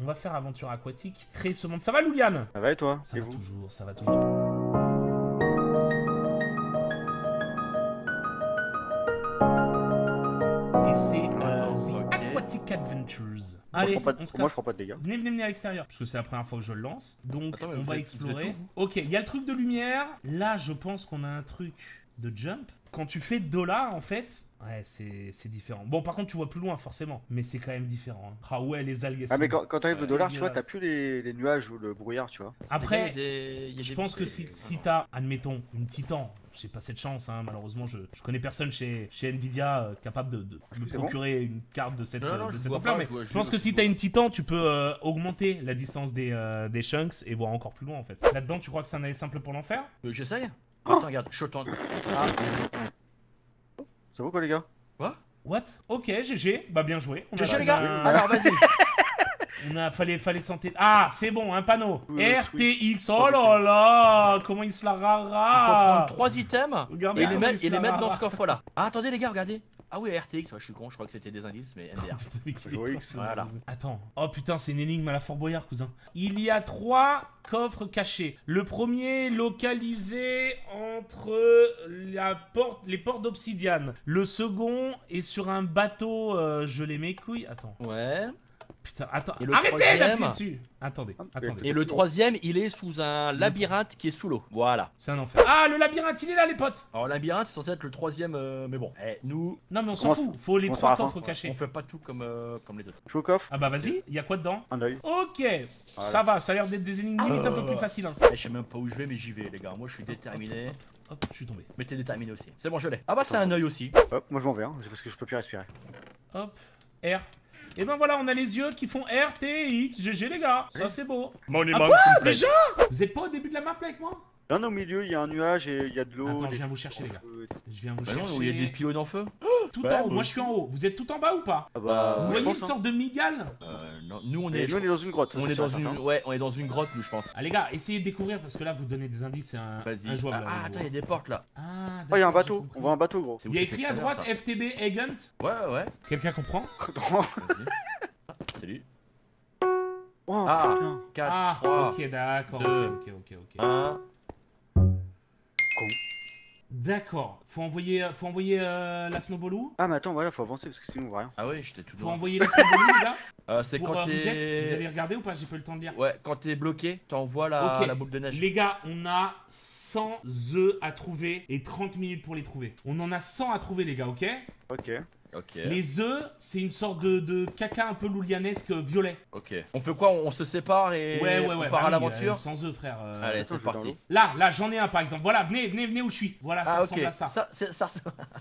On va faire aventure aquatique, créer ce monde. Ça va, Louliane? Ça va et toi? Ça Et va vous? toujours, ça va toujours. Et c'est euh, The. Aquatic Adventures. Moi, je Allez, prends pas on de- se Moi je prends pas de dégâts. Venez, venez, venez à l'extérieur, parce que c'est la première fois que je le lance. Donc, Attends, on va explorer. ok, il y a le truc de lumière. Là, je pense qu'on a un truc de jump. Quand tu fais dollar, en fait, ouais, c'est c'est différent. Bon, par contre, tu vois plus loin, forcément. Mais c'est quand même différent. hein. Ah ouais, les algues. Ah mais quand, quand t'arrives au dollar, tu vois, t'as plus les, les nuages ou le brouillard, tu vois. Après, des- je pense que si, si t'as, admettons, une Titan, j'ai pas cette chance, hein, malheureusement, je, je connais personne chez, chez Nvidia euh, capable de, de me bon procurer une carte de cette, Non, non, euh, de je cette ampleur, pas, mais je vois- je je pense que si t'as une Titan, tu peux euh, augmenter la distance des, euh, des chunks et voir encore plus loin en fait. Là-dedans, tu crois que c'est un aller simple pour l'enfer? Euh, J'essaye. Attends, regarde, je suis autant. Ah, Ça vaut quoi les gars? What? Ok, GG, bah bien joué. On a- GG les gars. a- Alors vas-y. On a, fallait, fallait santé. Ah, c'est bon, un panneau. Oui, RTX, oh là là, comment il se la Il faut rara prendre trois items. Regardez et les, et les mettre dans rara. ce coffre-là. Ah, attendez les gars, regardez Ah oui, RTX, ouais, je suis con, je crois que c'était des indices, mais. Putain, X. ce Voilà. Attends. Oh putain, c'est une énigme à la Fort Boyard, cousin. Il y a trois coffres cachés. Le premier localisé entre la porte, les portes d'obsidiane. Le second est sur un bateau. euh, je les mes couilles. Attends. Ouais. Putain, attends. Et le Arrêtez troisième d'appuyer dessus. Attendez, Ah, attendez. Et le troisième, il est sous un labyrinthe qui est sous l'eau. Voilà. C'est un enfer. Ah, le labyrinthe, il est là, les potes. Alors, labyrinthe, c'est censé être le troisième, euh, mais bon. Eh, nous, Non, mais on s'en fout. Faut les trois coffres cachés. on fait pas tout comme, euh, comme les autres. Je suis au coffre, Ah bah vas-y. Il y a quoi dedans un œil. Ok. Ça va. Ça a l'air d'être des énigmes limite un peu plus faciles. hein. Eh, je sais même pas où je vais, mais j'y vais, les gars. Moi, je suis déterminé. Hop, je suis tombé. Mais t'es déterminé aussi. C'est bon, je l'ai. Ah bah, c'est un œil aussi. Hop, moi je m'en vais, hein, c'est parce que je peux plus respirer. Hop, R. Et ben voilà, on a les yeux qui font R, T, X, GG les gars. Ça c'est beau. Monument Ah quoi Déjà Vous êtes pas au début de la map avec moi Là, au milieu, il y a un nuage et il y a de l'eau. Attends, je viens vous chercher les gars. Je viens vous Bah chercher. où il y a des pylônes en feu Tout Ouais, en haut, moi je suis en haut. Vous êtes tout en bas ou pas Ah bah, Vous je voyez une hein. sorte de migale Euh, non, nous on est, nous, on est dans une grotte. on est dans une, ouais, on est dans une grotte, nous, je pense. Ah les gars, essayez de découvrir parce que là vous donnez des indices, c'est un, Vas-y. injouable. Ah, ah, attends, il y a des portes là. Ah, Oh, il y a un bateau, on voit un bateau gros. Il y a écrit à droite ça FTB Agent. Ouais, ouais. Quelqu'un comprend. Ah, Salut. Ah. putain. 4, Ah, 3, ok, d'accord. ok, ok, ok. 1. D'accord. Faut envoyer, faut envoyer euh, la snowball où Ah, mais attends, voilà, faut avancer parce que sinon on voit rien. Ah ouais, j'étais tout Faut droit. envoyer la snowball où les gars? Euh, c'est Pour, quand euh, vous êtes Vous avez t'es. regardé ou pas? J'ai pas eu le temps de lire. Ouais, quand t'es bloqué, t'envoies la, Ok. la boucle de neige. Les gars, on a 100 œufs à trouver et 30 minutes pour les trouver. On en a 100 à trouver, les gars, ok? Ok. Les œufs, c'est une sorte de, de caca un peu loulianesque violet. Ok. On fait quoi? On se sépare et ouais, ouais, on ouais. part bah à oui, l'aventure? euh, sans œufs, frère. euh. Allez, c'est parti. Là, là, j'en ai un par exemple. Voilà, venez, venez, venez où je suis. Voilà, ça Ah, ressemble à ça. Ça, c'est- ça,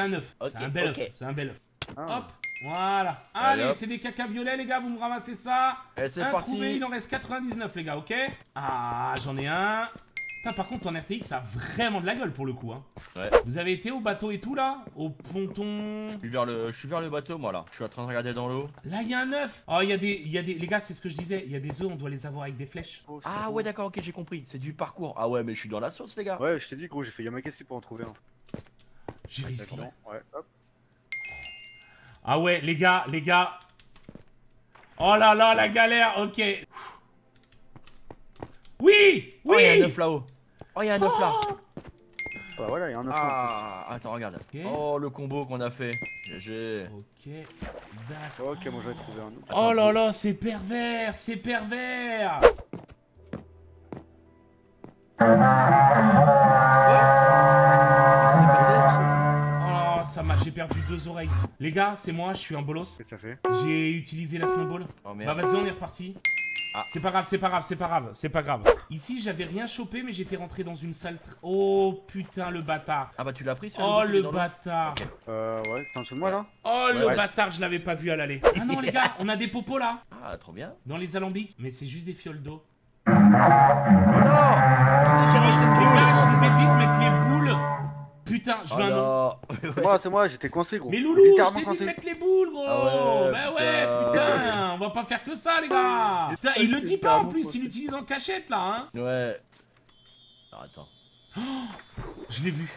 un œuf. C'est un bel œuf. C'est un bel œuf. Ah. Hop, voilà. Allez, c'est des caca violets, les gars. Vous me ramassez ça. Allez, c'est un parti. trouvé, il en reste 99, les gars, ok? Ah, j'en ai un. Putain, par contre, ton RTX, ça a vraiment de la gueule pour le coup. Hein. Ouais. Vous avez été au bateau et tout là? Au ponton? Je suis vers le, je suis vers le bateau, moi là. Je suis en train de regarder dans l'eau. Là, il y a un œuf. Oh, il y a des, il y a des, les gars, c'est ce que je disais. Il y a des œufs, on doit les avoir avec des flèches. Oh, Ah ouais, d'accord, ok, j'ai compris. C'est du parcours. Ah ouais, mais je suis dans la sauce, les gars. Ouais, je t'ai dit, gros, j'ai fait Yamakasi pour en trouver un. J'ai réussi. D'accord. Ouais, hop. Ah ouais, les gars, les gars. Oh là là, la galère. Ok. Oui, Oh, il y a un oui. œuf là-haut. Oh, il y a un œuf là. Bah voilà, il y a un autre. Ah, attends, regarde. Ok. Oh, le combo qu'on a fait. GG. Ok, d'accord. Ok, moi j'avais trouvé un autre. Oh là là, c'est pervers, c'est pervers. Oh, ça m'a, j'ai perdu deux oreilles. Les gars, c'est moi, je suis un bolos. Qu'est-ce que ça fait? J'ai utilisé la snowball. Oh Bah vas-y, on est reparti. Ah. C'est pas grave, c'est pas grave, c'est pas grave, c'est pas grave. Ici, j'avais rien chopé, mais j'étais rentré dans une salle. tr- Oh putain, le bâtard. Ah bah tu l'as pris sur Oh le bâtard. Euh, ouais, t'es en dessous de moi là Oh le Ouais. bâtard, je l'avais pas vu à l'aller. Ah non, les gars, on a des popos là, Ah, trop bien. dans les alambics, mais c'est juste des fioles d'eau. Oh non Les gars, je vous ai dit de mettre les boules. Putain, je Oh veux un nom. non C'est moi, c'est moi, j'étais coincé, gros. Mais Loulou, je t'ai dit de coincé. mettre les boules, gros Ah ouais, Bah ouais, putain. putain On va pas faire que ça, les gars Putain, il le dit pas en plus, il l'utilise en cachette, là, hein Ouais. Alors attends. Je l'ai vu.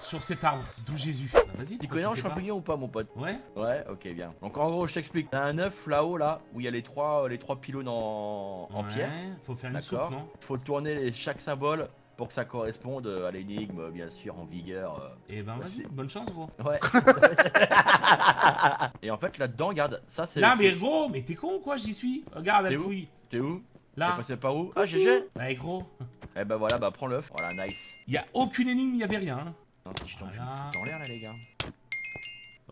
sur cet arbre, d'où Jésus. Vas-y. Tu connais en champignon ou pas, mon pote? Ouais. Ouais, ok, bien. Donc en gros, je t'explique. T'as un œuf là-haut, là, où il y a les trois, les trois pylônes en, en Ouais, pierre. Faut faire une soupe, D'accord. non? Faut tourner les- chaque symbole pour que ça corresponde à l'énigme, bien sûr, en vigueur. euh. Eh ben vas-y, bonne chance, gros. Ouais. Et en fait, là-dedans, regarde, ça c'est. Là, mais gros, mais t'es con ou quoi? J'y suis. Regarde, elle T'es fouille. T'es où? T'es Là. passé par où? Ah, GG Ouais, gros. Eh ben voilà, bah prends l'œuf. Voilà, nice. Y a aucune énigme, y avait rien. hein. Non, je t'en l'air là, les gars.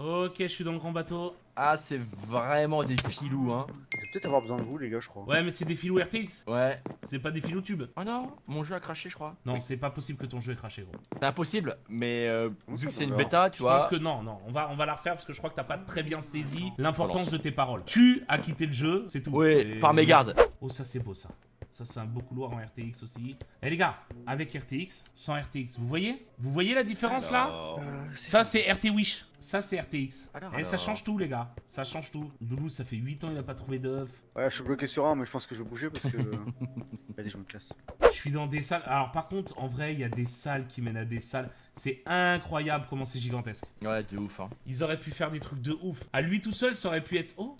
Ok, je suis dans le grand bateau. Ah, c'est vraiment des filous, hein. Je vais peut-être avoir besoin de vous, les gars, je crois. Ouais, mais c'est des filous RTX. Ouais. C'est pas des filous tubes. Oh non, mon jeu a craché, je crois. Non, Oui. c'est pas possible que ton jeu ait craché, gros. C'est impossible, mais euh, vu que c'est une bêta, tu Je vois. pense que non, non. On va, on va la refaire parce que je crois que t'as pas très bien saisi l'importance de tes paroles. Tu as quitté le jeu, c'est tout. Oui, Et- par mégarde. Oh, ça c'est beau ça. Ça c'est un beau couloir en RTX aussi. Eh les gars, avec RTX, sans RTX, vous voyez? Vous voyez la différence là? Alors, Ça c'est RT Wish, ça c'est RTX. Alors, Et ça alors. change tout les gars, ça change tout. Loulou ça fait 8 ans il a pas trouvé d'œuf. Ouais, je suis bloqué sur un, mais je pense que je vais bouger parce que. Vas-y, je me classe. Je suis dans des salles. Alors par contre, en vrai, il y a des salles qui mènent à des salles. C'est incroyable comment c'est gigantesque. Ouais, de ouf, hein. Ils auraient pu faire des trucs de ouf. À lui tout seul, ça aurait pu être. Oh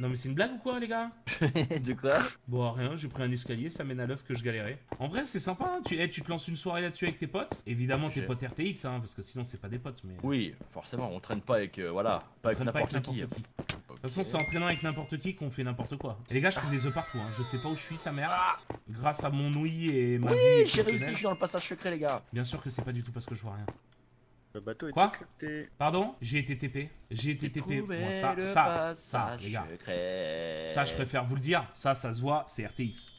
Non mais c'est une blague ou quoi les gars? De quoi? Bon, rien, j'ai pris un escalier, ça mène à l'œuf que je galérais. En vrai, c'est sympa, hein. tu, eh, tu te lances une soirée là-dessus avec tes potes? Évidemment, tes potes RTX, hein, parce que sinon, c'est pas des potes, mais. Oui, forcément, on traîne pas avec. euh, voilà, pas avec n'importe qui. qui. De toute façon, c'est en traînant avec n'importe qui qu'on fait n'importe quoi. Et les gars, je trouve des œufs partout, hein. je sais pas où je suis, sa mère. Grâce à mon ouïe et ma vie. Oui, j'ai réussi, je suis dans le passage secret, les gars. Bien sûr que c'est pas du tout parce que je vois rien. Le bateau est Quoi éclaté. Pardon J'ai été TP. J'ai été TP. Bon, ça, le ça, ça, les gars. secret. Ça, je préfère vous le dire. Ça, ça se voit, c'est RTX.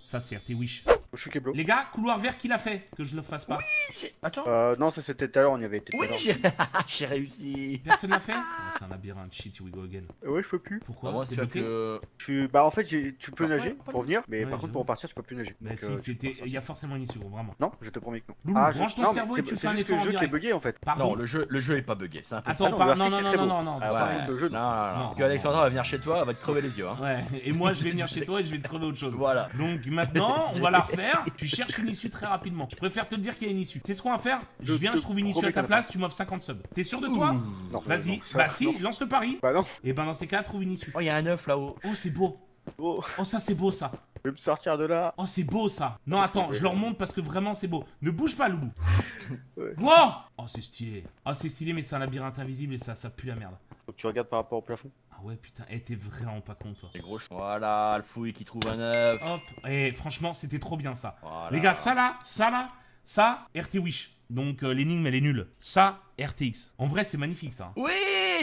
Ça, c'est RT Wish. Je suis Keblo. Les gars, couloir vert, qui l'a fait Que je le fasse pas. J'ai- Attends. Euh, non, ça c'était tout à l'heure, on y avait été. Oui, j'ai réussi. Personne l'a fait Oh, C'est un labyrinthe, shit, we go again. Euh, Ouais, je peux plus. Pourquoi Bah, moi, c'est que. Je suis. Bah, en fait, j'ai- tu peux Ah, nager ouais, pour venir, mais Ouais, par contre, pour repartir, tu peux plus nager. Bah Donc, si, euh, c'était... Il y a forcément une issue, gros, vraiment. Non, je te promets que non. Loulou, je- branche ton non, cerveau et tu fais un effort le jeu qui est bugué en fait. Pardon Non, le jeu, le jeu est pas bugué, c'est impossible. Attends, non, non, non, non, non, beau. non, non, Ah c'est ouais. pas le jeu. Non, non, non. Non. Parce que Alexandra va venir chez toi, elle va te crever les yeux. Hein. Ouais, et moi je vais venir chez toi et je vais te crever autre chose. Voilà. Donc maintenant, on va la refaire. Tu cherches une issue très rapidement. Je préfère te le dire qu'il y a une issue. Tu sais ce qu'on va faire? Je viens, je trouve une issue à ta place, tu m'offres 50 subs. T'es sûr de toi? Non, Vas-y, bah si, lance le pari. Bah non. Et ben dans ces cas, trouve une issue. Oh, il y a un œuf là-haut. Oh, c'est beau. Oh, Oh, ça c'est beau ça. je vais me sortir de là. Oh, c'est beau ça. Non, attends, je fait le remonte parce que vraiment c'est beau. Ne bouge pas, Loulou. Ouais. Wow Oh, c'est stylé. Oh, c'est stylé, mais c'est un labyrinthe invisible et ça, ça pue la merde. Faut que tu regardes par rapport au plafond. Ah ouais, putain, eh, t'es vraiment pas con, toi. Les gros. Voilà, le fouille qui trouve un œuf. Hop, et franchement, c'était trop bien ça. Voilà. Les gars, ça là, ça là, ça, RT Wish. Donc euh, l'énigme, elle est nulle. Ça, RTX. En vrai, c'est magnifique ça. Oui,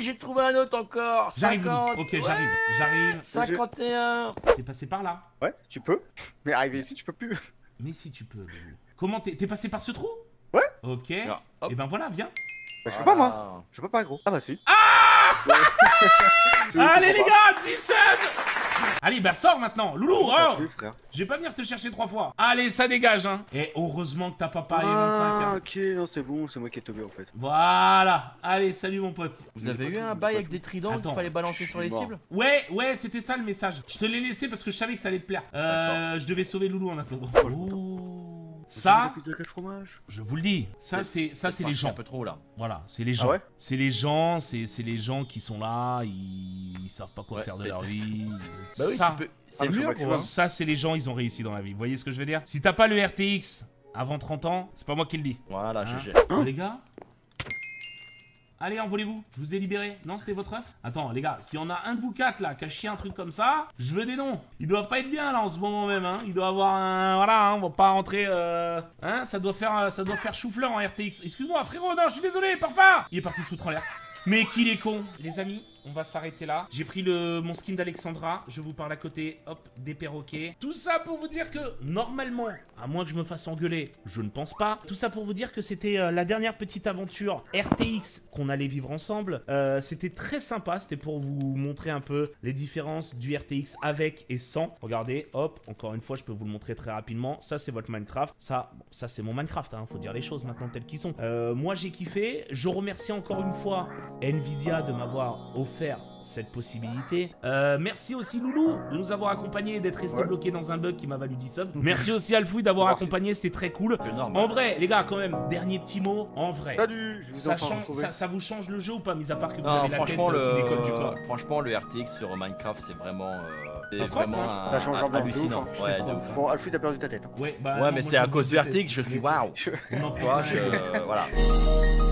j'ai trouvé un autre encore. J'arrive, Loulou. 50. Ok, Ouais, j'arrive, j'arrive. 51. T'es passé par là. Ouais, tu peux. Mais arriver ici, tu peux plus. Mais si tu peux. Comment t'es t'es passé par ce trou? Ouais. Ok. Et hop. ben voilà, viens. Bah, je peux pas moi. Je peux pas gros. Ah bah si. Allez les gars, 10 subs Allez, bah sors maintenant. Loulou, oh Oui, frère. Je vais pas venir te chercher trois fois. Allez, ça dégage, hein. Et heureusement que t'as pas parié 25. Ah, hein. ok, non, c'est bon, c'est moi qui ai tombé en fait. Voilà. Allez, salut mon pote. Vous avez eu un bail avec des tridents qu'il fallait balancer sur les mort. cibles Ouais, ouais, c'était ça le message. Je te l'ai laissé parce que je savais que ça allait te plaire. Euh, je devais sauver Loulou en attendant. Oh. Ça, je vous le dis, ça c'est ça c'est les gens. Un peu trop là. Voilà, c'est les gens. Ah ouais c'est les gens, c'est c'est les gens qui sont là, ils, ils savent pas quoi Ouais, faire de leur vie. Bah oui, ça, peux- Ah, c'est mieux hein. ça c'est les gens, ils ont réussi dans la vie. Vous voyez ce que je veux dire? Si t'as pas le RTX avant 30 ans, c'est pas moi qui le dis. Voilà, Hein GG. Oh, les gars Allez, envolez-vous. Je vous ai libéré. Non, c'était votre œuf Attends, les gars, s'il y en a un de vous quatre là qui a chié un truc comme ça, je veux des noms. Il doit pas être bien là en ce moment même. Hein. Il doit avoir un. Voilà, hein, on va pas rentrer. Euh... Hein, ça doit faire, euh, ça doit faire chou-fleur en RTX. Excuse-moi, frérot, non, je suis désolé, pars pas. Il est parti se foutre en l'air. Mais qu'il est con Les amis, on va s'arrêter là. J'ai pris le, mon skin d'Alexandra, je vous parle à côté, hop, des perroquets. Tout ça pour vous dire que, normalement, à moins que je me fasse engueuler, je ne pense pas. Tout ça pour vous dire que c'était euh, la dernière petite aventure RTX qu'on allait vivre ensemble. Euh, c'était très sympa, c'était pour vous montrer un peu les différences du RTX avec et sans. Regardez, hop, encore une fois, je peux vous le montrer très rapidement. Ça, c'est votre Minecraft. Ça, ça c'est mon Minecraft, hein, faut dire les choses maintenant telles qu'ils sont. Euh, moi, j'ai kiffé. Je remercie encore une fois Nvidia de m'avoir offert cette possibilité. Euh, merci aussi Loulou de nous avoir accompagnés et d'être resté Ouais. bloqué dans un bug qui m'a valu 10 subs. Merci aussi Alfouille d'avoir accompagné, c'était très cool. En vrai, les gars, quand même, dernier petit mot. En vrai, Salut, je vous ai ça, enfin change- retrouvé. ça, ça vous change le jeu ou pas, mis à part que vous Non, avez la tête franchement, euh, qui décolle du le... corps? franchement, le RTX sur Minecraft, c'est vraiment, euh, c'est Incroyable, vraiment hein. un- Ça change un- l'ambiance de ouf, hallucinant. hein. Ouais, de ouf. Bon, Alfred, t'as perdu ta tête. hein. Ouais, bah, Ouais, non, mais c'est à cause du. RTX, je suis waouh. On en Tu vois, parle. je... voilà.